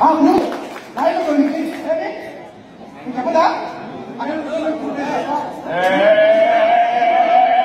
Oh, Amen.